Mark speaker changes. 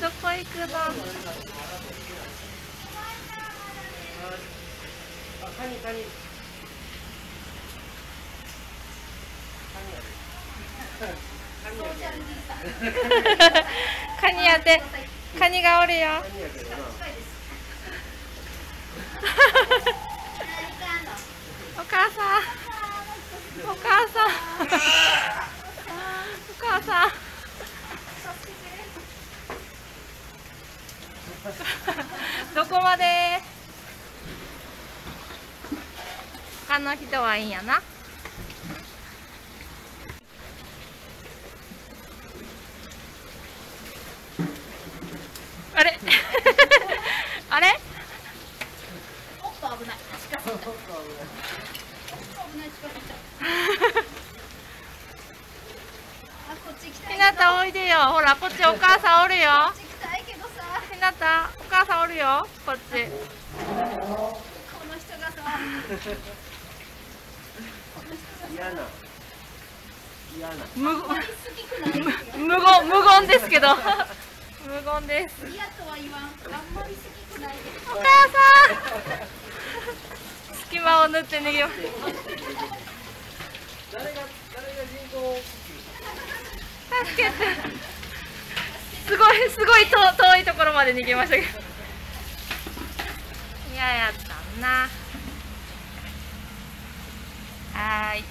Speaker 1: どこ行くの？
Speaker 2: あ、カニカニ。カニやで。
Speaker 1: カニやってカニがおるよ。お母さんお母さん。お母さん。どこまで？他の人はいいんやな。あれ？あれ？
Speaker 3: おっと危ない。近づい。たおっと危ない。近づい。たあこっち行きたい
Speaker 1: ひなたおいでよ。ほらこっちお母さんおるよ。ひなたお母さんおるよ。こっち。
Speaker 3: この人がさ。
Speaker 2: 嫌な。嫌な。
Speaker 1: 無無言無言ですけど。無言です。
Speaker 3: 嫌とは言わん。あんまり好きくない。です
Speaker 1: お母さん。隙間を縫って逃げよう
Speaker 2: 誰が誰が人工
Speaker 1: 助けて。すごいすごい遠いところまで逃げましたけど。嫌ややったんな。はい。